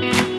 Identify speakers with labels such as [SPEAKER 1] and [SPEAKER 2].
[SPEAKER 1] Bye.